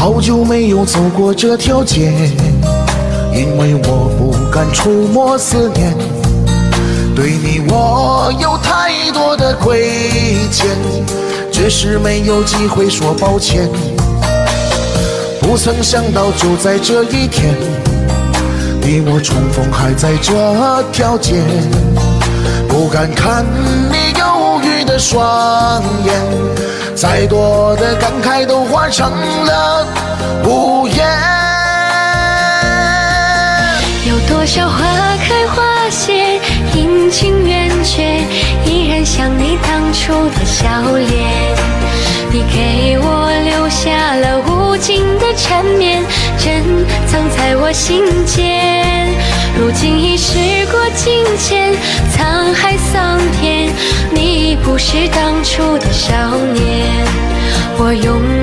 好久没有走过这条街，因为我不敢触摸思念。对你我有太多的亏欠，只是没有机会说抱歉。不曾想到就在这一天，你我重逢还在这条街，不敢看你忧郁的双眼，再多的感慨都化成了无言。有多少花开花谢，阴晴圆缺，依然像你当初的笑脸。你给我留下了无尽的缠绵，珍藏在我心间。如今已时过境迁，沧海桑田，你已不是当初的少年，我用